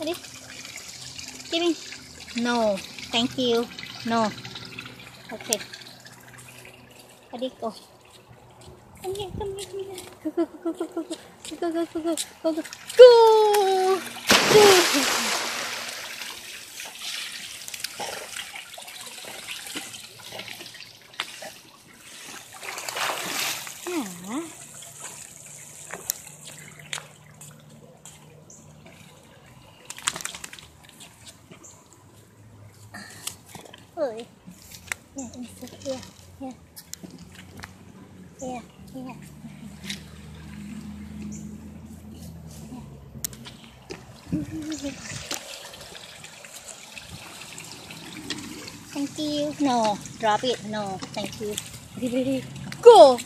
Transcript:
Ready? Give me. No. Thank you. No. Okay. Ready? Go. Come here. Come here. Come here. Go, go, go, go, go, go. Go, go, go, go, go, go. Go! Go! Yeah, yeah, yeah. Yeah, yeah. Thank you. No, drop it. No, thank you. Go!